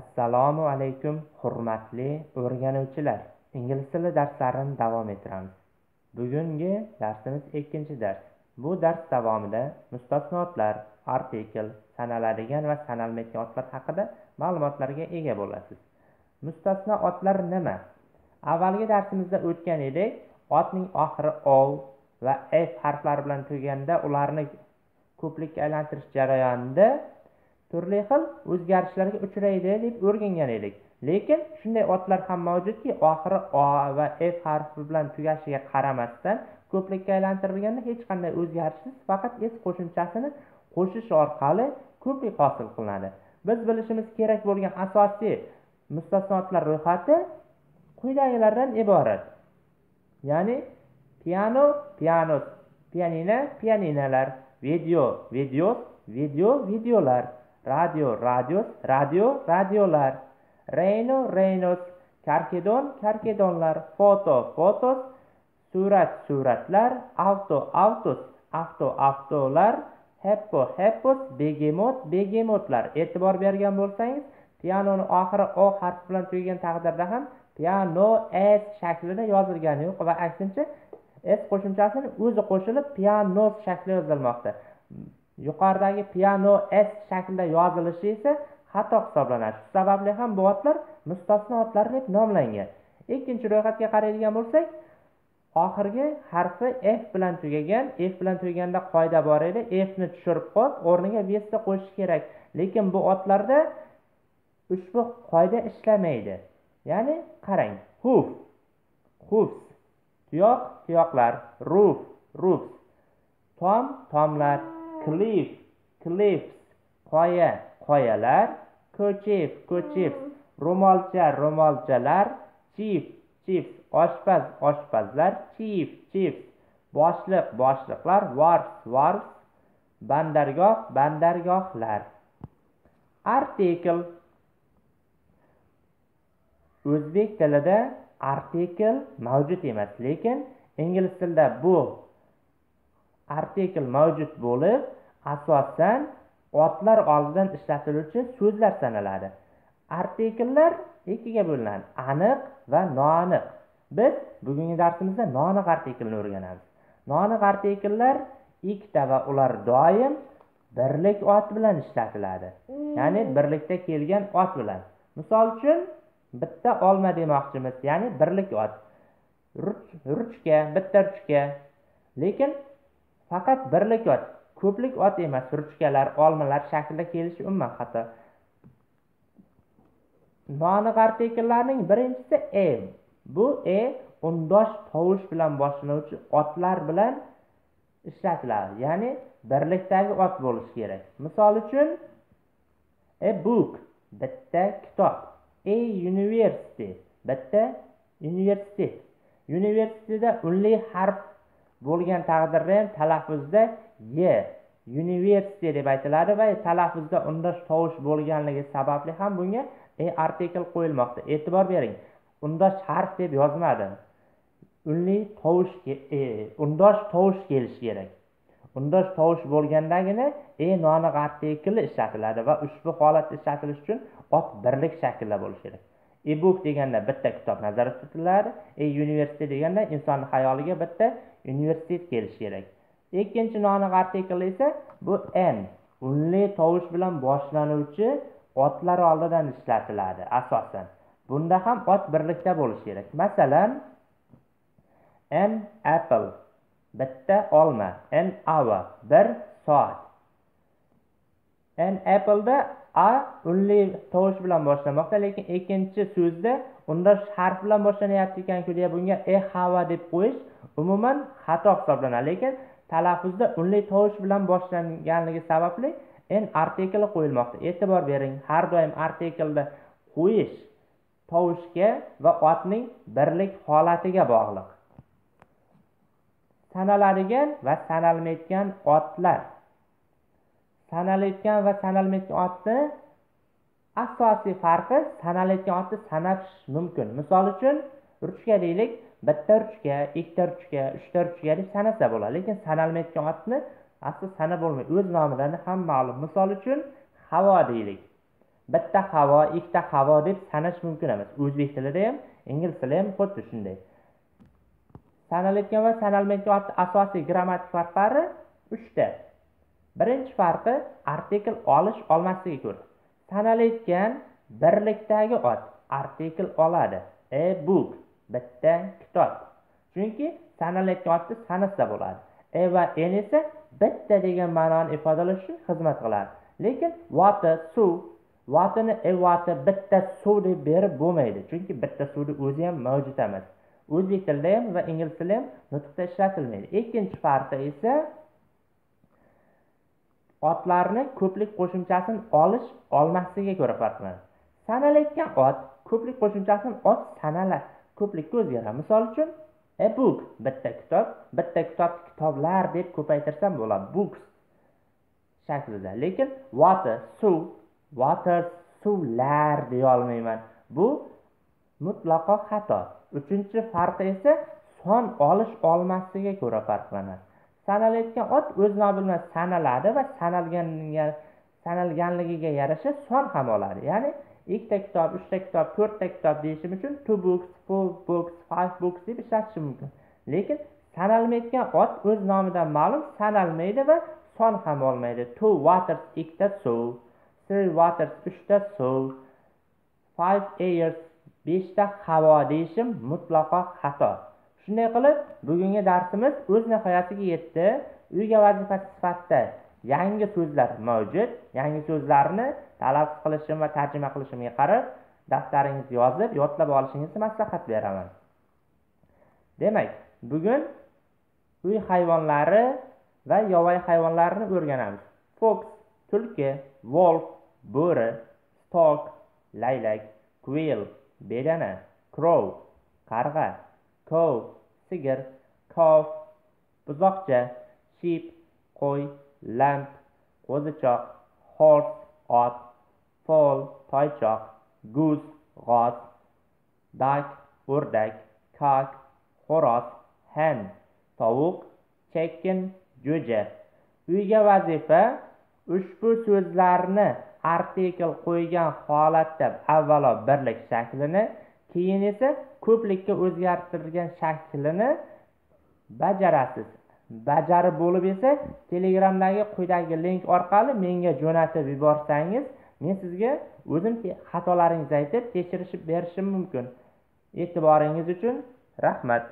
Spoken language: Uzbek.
assalomu alaykum hurmatli o'rganuvchilar. Ingliz tili darslarini davom ettiramiz. Bugungi darsimiz ikkinchi dars. Bu dars davomida mustasnootlar artikl sanaladigan va sanalmaydigan otlar haqida ma'lumotlarga ega bo'lasiz. Mustasno otlar nima? Avvalgi darsimizda o'tgan edik otning oxiri ov va f harflari bilan tugaganda ularni ko'plikka aylantirish jarayonida turli xil o'zgarishlarga uchraydi deb o'rgangan edik. Lekin shunday otlar ham mavjudki oxiri o va f harfi bilan tugashiga qaramasdan ko'plikka aylantirilganda hech qanday o'zgarishsiz faqat s qo'shimchasini qo'shish orqali ko'plik hosil qilinadi. Biz bilishimiz kerak bo'lgan asosiy mustasnotlar ro'yxati quyidagilardan iborat. Ya'ni piano pianos pianina pianinalar video videos video videolar. Radio radios radio radiolar. Reyno reynos karkedon karkedonlar. Foto fotos surat suratlar avto avtos avto avtolar heppo heppos begemot begemotlar. E'tibor bergan bo'lsangiz pianoni oxiri o harfi bilan tugagan taqdirda ham piano s shaklida yozilgani yo'q va aksincha s qo'shimchasini o'zi qo'shilib pianos shakli yozilmoqda. Yuqoridagi piano s shaklida yozilishi esa xato hisoblanadi shu sababli ham bu otlar mustasno otlar deb nomlangan. Ikkinchi ro'yxatga qaraydigan bo'lsak oxirgi harfi f bilan tugagan f bilan tugaganda qoida bor edi fni tushirib qo'yib o'rniga vesta qo'shish kerak. Lekin bu otlarda ushbu qoida ishlamaydi. Ya'ni qarang huf hufs tuyoq tuyoqlar ruf rufs tom tomlar cliff cliffs qoya qoyalar ko'chif ko'chif ro'molcha ro'molchalar chief chiefs oshpaz oshpazlar chief chiefs boshliq boshliqlar wharfs wharfs bandargoh bandargohlar. Artikl o'zbek tilida artikl mavjud emas lekin ingliz tilida bu artikl mavjud bo'lib asosan otlar oldidan ishlatiluvchi so'zlar sanaladi. Artikllar ikkiga bo'linadi. Aniq va noaniq. Biz bugungi darsimizda noaniq artiklni o'rganamiz. Noaniq artikllar ikkita va ular doim birlik ot bilan ishlatiladi. Ya'ni birlikda kelgan ot bilan. Misol uchun bitta olma demoqchimiz ya'ni birlik ot. Ruchka bitta ruchka. Lekin faqat birlik ot ko'plik ot emas ruchkalar olmalar shaklida kelishi umuman xato. Noaniq artikllarning birinchisi e. Bu e undosh tovush bilan boshlanuvchi otlar bilan ishlatiladi ya'ni birlikdagi ot bo'lishi kerak. Misol uchun a book bitta kitob. A university bitta universitet. Universitetda unli harf bo'lgan taqdirda ham talaffuzda ye university deb aytiladi va talaffuzda undosh tovush bo'lganligi sababli ham bunga e artikl qo'yilmoqda. E'tibor bering undosh harf deb yozmadi. Unli tovush e, undosh tovush kelishi kerak. Undosh tovush bo'lgandagina e noaniq artikli ishlatiladi va ushbu holat ishlatilishi uchun ot birlik shaklda bo'lishi kerak. Ebook deganda bitta kitob nazarda tutiladi e universitet deganda insonni xayoliga bitta universitet kelishi kerak. Ikkinchi noaniq artikl esa bu n unli tovush bilan boshlanuvchi otlar oldidan ishlatiladi asosan. Bunda ham ot birlikda bo'lishi kerak. Masalan an apple bitta olma an hour bir soat. An appleda a unli tovush bilan boshlanmoqda lekin ikkinchi so'zda unda harf bilan boshlanyapti ekanku deya bunga e hava deb qo'yish umuman xato hisoblanadi. Lekin talaffuzda unli tovush bilan boshlanganligi sababli n artikli qo'yilmoqda. E'tibor bering har doim artiklni qo'yish tovushga va otning birlik holatiga bog'liq. Sanaladigan va sanalmaydigan otlar. Sanalayotgan va sanalmayotgan otni asosiy farqi sanalayotgan otni sanash mumkin. Misol uchun ruchka deylik bitta ruchka ikkita ruchka uchta ruchka deb sanasa bo'ladi. Lekin sanalmayotgan otni asli sanab bo'lmaydi. O'z nomidan ham ma'lum. Misol uchun havo deylik. Bitta havo ikkita havo deb sanash mumkin emas. O'zbek tilida ham ingliz tilida ham xuddi shunday. Sanalayotgan va sanalmayotgan asosiy grammatik farqlari uchta. Birinchi farqi artikl olish olmasligi ko'ra sanalayotgan birlikdagi ot artikl oladi. A book bitta kitob. Chunki sanalayotgan otni sanasa bo'ladi. E va n esa bitta degan ma'noni ifodalash uchun xizmat qiladi. Lekin water suv vatini e water bitta suv deb berib bo'lmaydi. Chunki bitta suvni o'zi ham mavjud emas. O'zbek tilida ham va ingliz tilida ham nutqda ishlatilmaydi. Ikkinchi farqi esa otlarni ko'plik qo'shimchasini olish olmasligiga ko'ra farqlanadi sanalayotgan ot ko'plik qo'shimchasini ot sanala ko'plikka o'zgaradi. Misol uchun e, a book bitta kitob bitta kitob kitoblar deb ko'paytirsam bo'ladi books shaklida. Lekin water suv water suvlar deyolmayman bu mutlaqo xato. Uchinchi farqi esa son olish olmasligiga ko'ra farqlanadi sanalayotgan ot o'z bilan sanaladi va sanalganiga sanalganligiga yarasha son ham oladi. Ya'ni ikkita kitob uchta kitob to'rtta kitob deyishim uchun two books four books five books deb ishlatishim mumkin. Lekin sanalmayotgan ot o'z nomidan ma'lum sanalmaydi va son ham olmaydi. Two waters ikkita suv three waters uchta suv five airs beshta havo deyishim mutlaqo xato. Shunday qilib bugungi darsimiz o'z nihoyasiga yetdi. Uyga vazifasi sifatida yangi so'zlar mavjud yangi so'zlarni talaffuz qilishim va tarjima qilishimga qarab daftaringizga yozib yodlab olishingizni maslahat beraman. Demak bugun uy hayvonlari va yovvoyi hayvonlarni o'rganamiz. Fox tulki wolf bo'ri stork laylak quail bedana crow qarg'a cow sigir cow buzoqcha sheep qo'y lamb qo'zichoq horse ot fol toychoq goose g'oz duck o'rdak cock xo'roz hen tovuq chicken jo'ja. Uyga vazifa ushbu so'zlarni artikl qo'ygan holatda avvalo birlik shaklini keyin esa ko'plikka o'zgartirilgan shaklini bajarasiz. Bajarib bo'lib esa telegramdagi quyidagi link orqali menga jo'natib yuborsangiz men sizga o'zim xatolaringizni aytib tekshirishib berishim mumkin. E'tiboringiz uchun rahmat.